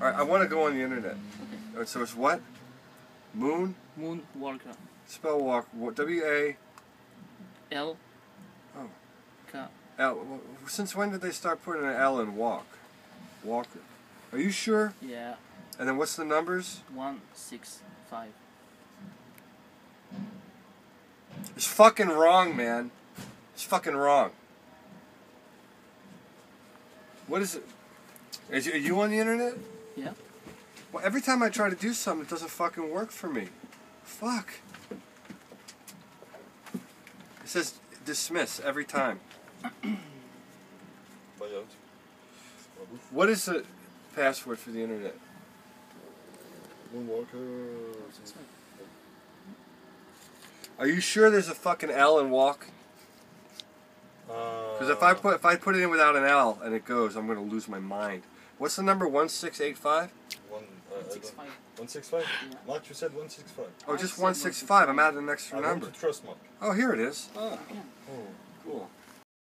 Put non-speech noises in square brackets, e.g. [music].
All right, I want to go on the internet. All right, so it's what? Moon? Moonwalker. Spell walk. wa- W A L. Oh. K. L. Since when did they start putting an L in walk? Walker. Are you sure? Yeah. And then what's the numbers? One six five. It's fucking wrong, man. It's fucking wrong. What is it? Is, are you on the internet? Yeah. Well, every time I try to do something, it doesn't fucking work for me. Fuck. It says dismiss every time. [clears throat] What is the password for the internet? Moonwalker. Are you sure there's a fucking L in walk? Because Because if I put if I put it in without an L and it goes, I'm gonna lose my mind. What's the number? One six eight five. one uh, I Six don't- five. 165? Yeah. Mark, you said 165. Oh, I just said one six five. I'm adding an I extra want number. to trust Mark. Oh, here it is. Yeah. Oh. Cool.